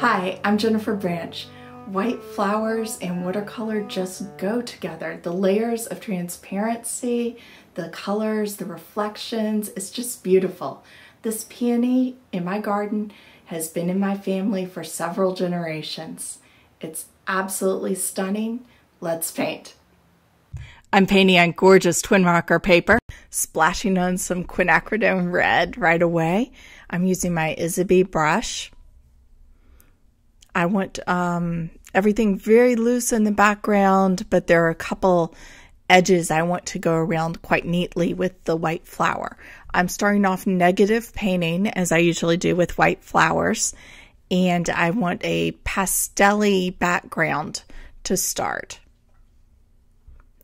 Hi, I'm Jennifer Branch. White flowers and watercolor just go together. The layers of transparency, the colors, the reflections, it's just beautiful. This peony in my garden has been in my family for several generations. It's absolutely stunning. Let's paint. I'm painting on gorgeous Twinrocker paper, splashing on some quinacridone red right away. I'm using my Isabey brush. I want um, everything very loose in the background, but there are a couple edges I want to go around quite neatly with the white flower. I'm starting off negative painting as I usually do with white flowers, and I want a pastelly background to start.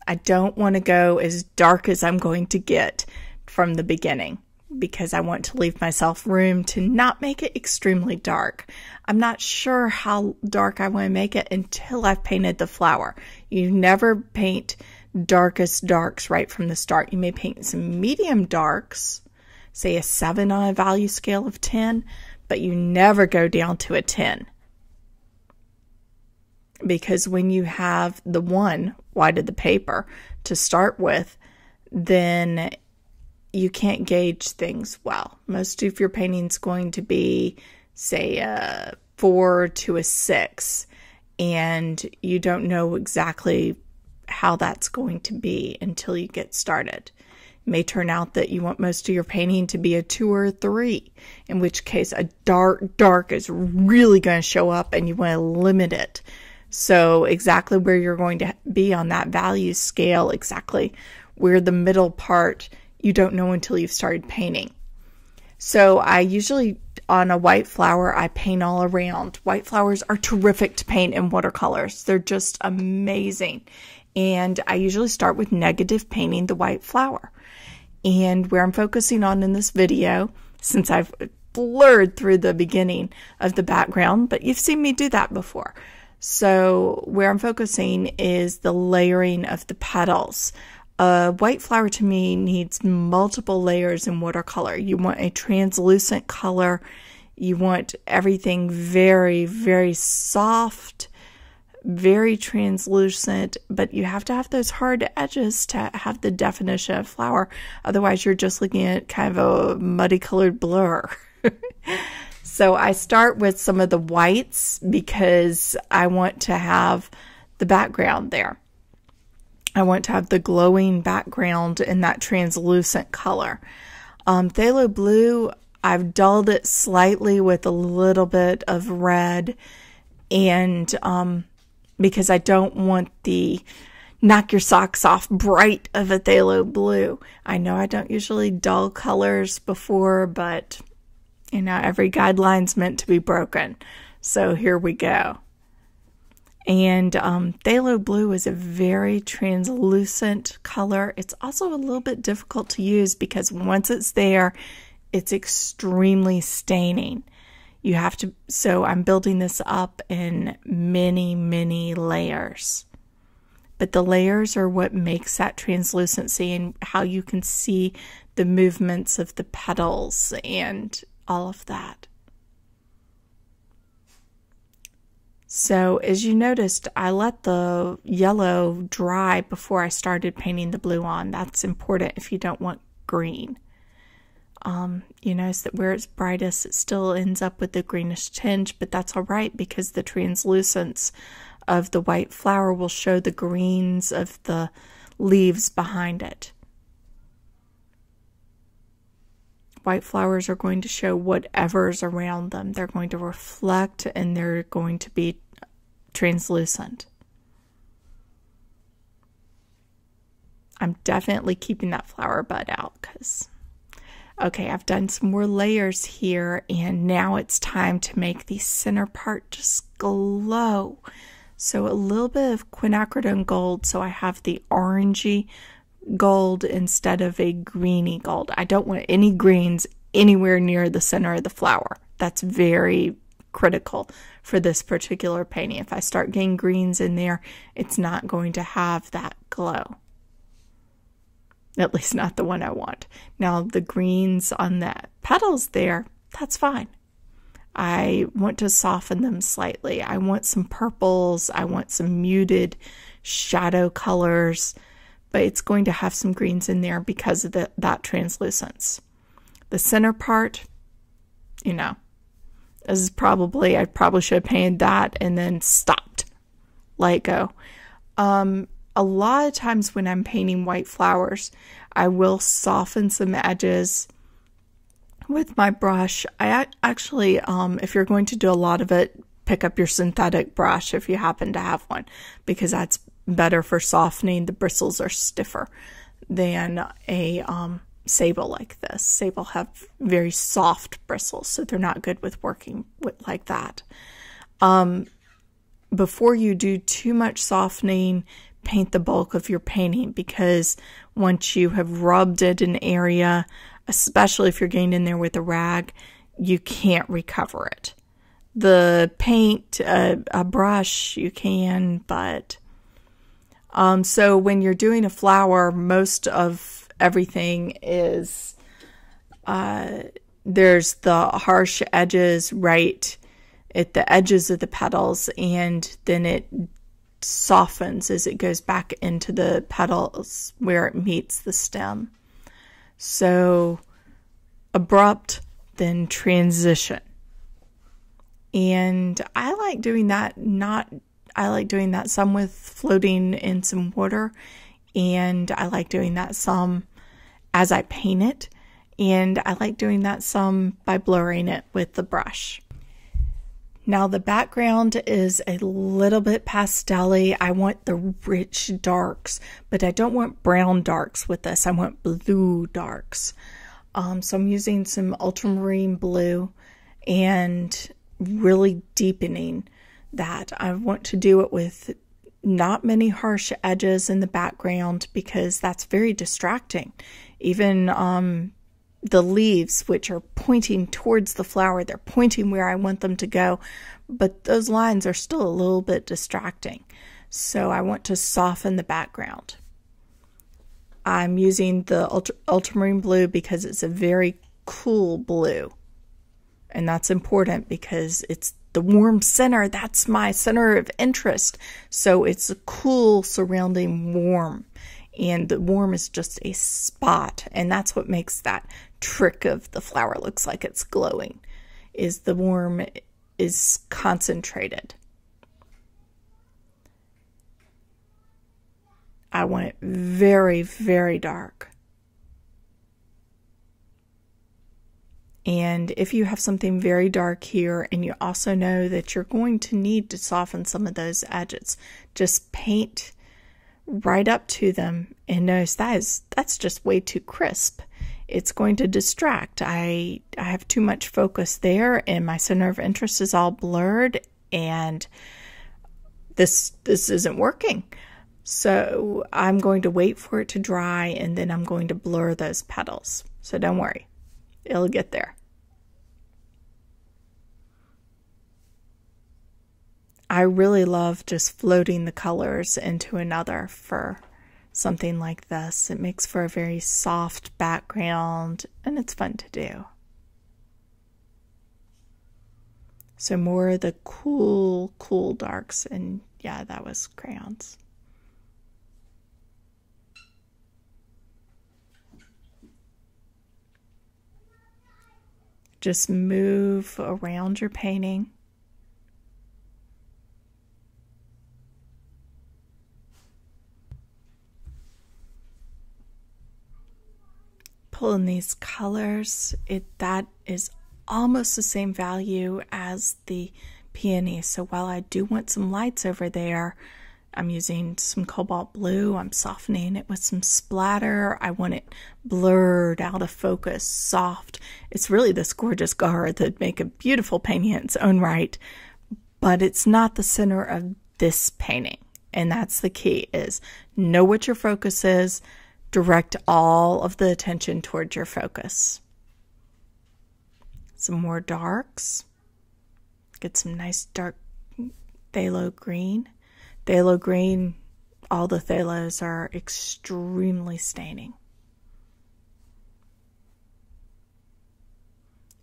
I don't want to go as dark as I'm going to get from the beginning because I want to leave myself room to not make it extremely dark. I'm not sure how dark I want to make it until I've painted the flower. You never paint darkest darks right from the start. You may paint some medium darks, say a 7 on a value scale of 10, but you never go down to a 10. Because when you have the one wide of the paper to start with, then you can't gauge things well. Most of your painting's going to be, say, a four to a six, and you don't know exactly how that's going to be until you get started. It may turn out that you want most of your painting to be a two or a three, in which case a dark, dark is really going to show up and you want to limit it. So, exactly where you're going to be on that value scale, exactly where the middle part you don't know until you've started painting. So I usually, on a white flower, I paint all around. White flowers are terrific to paint in watercolors. They're just amazing. And I usually start with negative painting the white flower. And where I'm focusing on in this video, since I've blurred through the beginning of the background, but you've seen me do that before. So where I'm focusing is the layering of the petals a white flower to me needs multiple layers in watercolor. You want a translucent color. You want everything very, very soft, very translucent, but you have to have those hard edges to have the definition of flower. Otherwise, you're just looking at kind of a muddy colored blur. so I start with some of the whites because I want to have the background there. I want to have the glowing background in that translucent color. Um, Phthalo blue, I've dulled it slightly with a little bit of red and um, because I don't want the knock your socks off bright of a phthalo blue. I know I don't usually dull colors before, but you know, every guideline's meant to be broken. So here we go. And um, phthalo blue is a very translucent color. It's also a little bit difficult to use because once it's there, it's extremely staining. You have to, so I'm building this up in many, many layers. But the layers are what makes that translucency and how you can see the movements of the petals and all of that. So as you noticed, I let the yellow dry before I started painting the blue on. That's important if you don't want green. Um, you notice that where it's brightest, it still ends up with the greenish tinge, but that's all right because the translucence of the white flower will show the greens of the leaves behind it. White flowers are going to show whatever's around them. They're going to reflect and they're going to be translucent. I'm definitely keeping that flower bud out because, okay, I've done some more layers here and now it's time to make the center part just glow. So a little bit of quinacridone gold so I have the orangey gold instead of a greeny gold. I don't want any greens anywhere near the center of the flower. That's very critical for this particular painting. If I start getting greens in there, it's not going to have that glow. At least not the one I want. Now, the greens on the petals there, that's fine. I want to soften them slightly. I want some purples. I want some muted shadow colors, but it's going to have some greens in there because of the, that translucence. The center part, you know, this is probably, I probably should have painted that and then stopped. Let it go. Um, a lot of times when I'm painting white flowers, I will soften some edges with my brush. I actually, um, if you're going to do a lot of it, pick up your synthetic brush if you happen to have one, because that's better for softening. The bristles are stiffer than a um, sable like this. Sable have very soft bristles, so they're not good with working with like that. Um, before you do too much softening, paint the bulk of your painting because once you have rubbed it an area, especially if you're getting in there with a rag, you can't recover it. The paint, uh, a brush, you can, but um, so when you're doing a flower, most of everything is uh, there's the harsh edges right at the edges of the petals, and then it softens as it goes back into the petals where it meets the stem. So abrupt, then transition. And I like doing that, not, I like doing that some with floating in some water, and I like doing that some as I paint it, and I like doing that some by blurring it with the brush. Now the background is a little bit pastelly. I want the rich darks, but I don't want brown darks with this. I want blue darks. Um, so I'm using some ultramarine blue and really deepening that. I want to do it with not many harsh edges in the background because that's very distracting. Even um, the leaves, which are pointing towards the flower, they're pointing where I want them to go, but those lines are still a little bit distracting. So I want to soften the background. I'm using the ultra, ultramarine blue because it's a very cool blue. And that's important because it's the warm center. That's my center of interest. So it's a cool surrounding warm and the warm is just a spot and that's what makes that trick of the flower looks like it's glowing is the warm is concentrated I want it very very dark And if you have something very dark here and you also know that you're going to need to soften some of those edges, just paint right up to them and notice that is that's just way too crisp. It's going to distract. I I have too much focus there and my center of interest is all blurred and this this isn't working. So I'm going to wait for it to dry and then I'm going to blur those petals. So don't worry. It'll get there. I really love just floating the colors into another for something like this. It makes for a very soft background and it's fun to do. So more of the cool, cool darks and yeah, that was crayons. Just move around your painting. in these colors, it that is almost the same value as the peony. So while I do want some lights over there, I'm using some cobalt blue. I'm softening it with some splatter. I want it blurred, out of focus, soft. It's really this gorgeous gar that'd make a beautiful painting in its own right, but it's not the center of this painting. And that's the key is know what your focus is, direct all of the attention towards your focus. Some more darks. Get some nice dark phthalo green. Phthalo green, all the phthalos are extremely staining.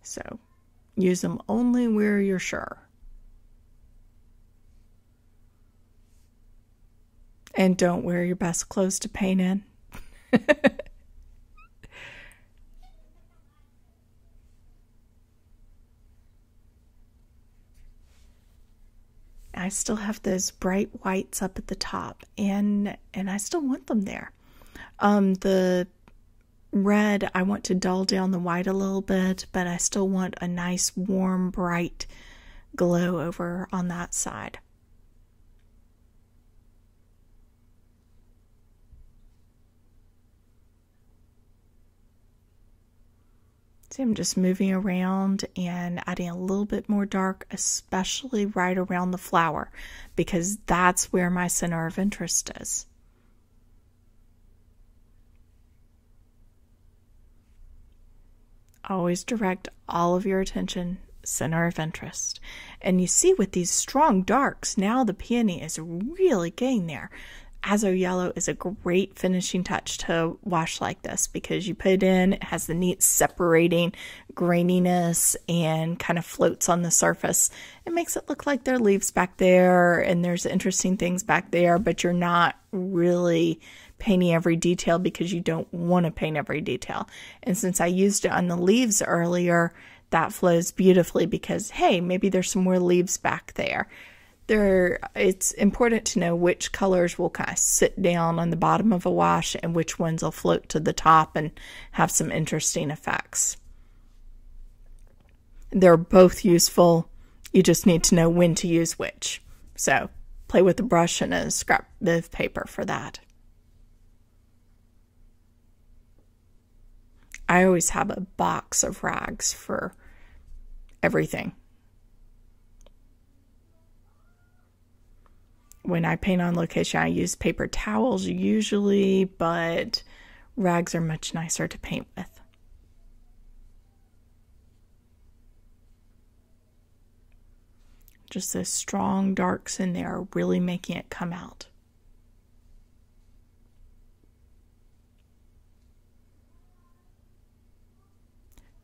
So Use them only where you're sure. And don't wear your best clothes to paint in. I still have those bright whites up at the top and and I still want them there. Um the red I want to dull down the white a little bit, but I still want a nice warm bright glow over on that side. See, I'm just moving around and adding a little bit more dark, especially right around the flower, because that's where my center of interest is. Always direct all of your attention center of interest. And you see with these strong darks, now the peony is really getting there. Azo Yellow is a great finishing touch to wash like this because you put it in, it has the neat separating graininess and kind of floats on the surface. It makes it look like there are leaves back there and there's interesting things back there, but you're not really painting every detail because you don't want to paint every detail. And since I used it on the leaves earlier, that flows beautifully because, hey, maybe there's some more leaves back there there it's important to know which colors will kind of sit down on the bottom of a wash and which ones will float to the top and have some interesting effects. They're both useful. You just need to know when to use which. So play with a brush and a scrap of paper for that. I always have a box of rags for everything. When I paint on location, I use paper towels usually, but rags are much nicer to paint with. Just those strong darks in there really making it come out.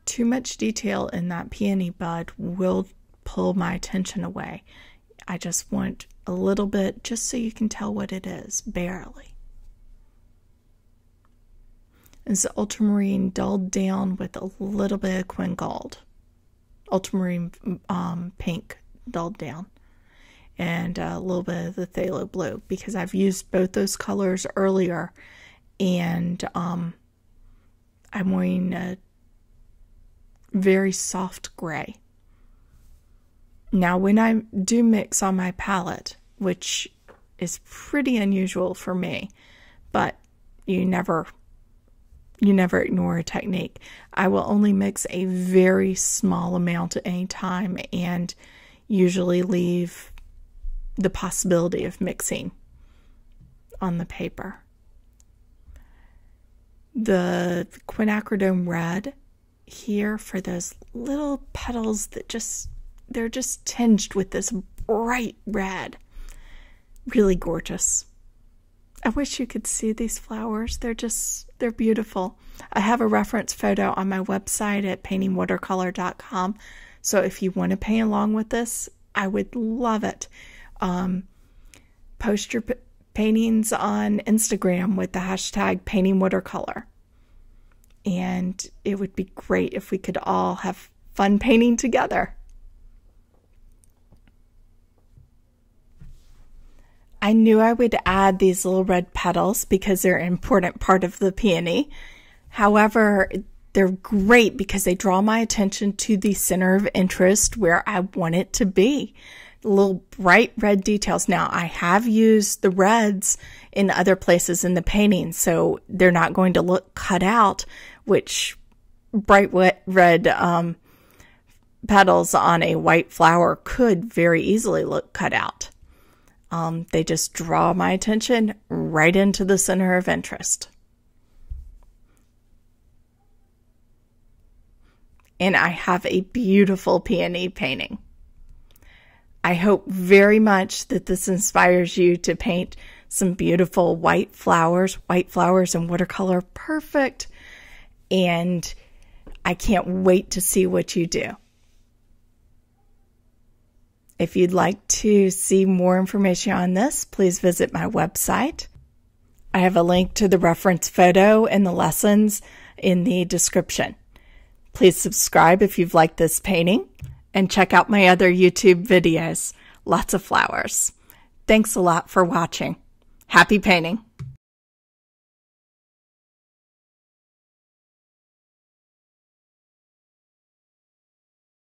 Too much detail in that peony bud will pull my attention away. I just want a little bit just so you can tell what it is, barely. It's ultramarine dulled down with a little bit of quin gold. Ultramarine um, pink dulled down. And a little bit of the phthalo blue because I've used both those colors earlier and um, I'm wearing a very soft gray. Now, when I do mix on my palette, which is pretty unusual for me, but you never you never ignore a technique. I will only mix a very small amount at any time and usually leave the possibility of mixing on the paper. The quinacridone red here for those little petals that just they're just tinged with this bright red. Really gorgeous. I wish you could see these flowers. They're just, they're beautiful. I have a reference photo on my website at paintingwatercolor.com. So if you want to paint along with this, I would love it. Um, post your paintings on Instagram with the hashtag paintingwatercolor. And it would be great if we could all have fun painting together. I knew I would add these little red petals because they're an important part of the peony. However, they're great because they draw my attention to the center of interest where I want it to be. Little bright red details. Now, I have used the reds in other places in the painting, so they're not going to look cut out, which bright red um, petals on a white flower could very easily look cut out. Um, they just draw my attention right into the center of interest. And I have a beautiful peony painting. I hope very much that this inspires you to paint some beautiful white flowers, white flowers in watercolor, perfect. And I can't wait to see what you do. If you'd like to see more information on this, please visit my website. I have a link to the reference photo and the lessons in the description. Please subscribe if you've liked this painting and check out my other YouTube videos. Lots of flowers. Thanks a lot for watching. Happy painting.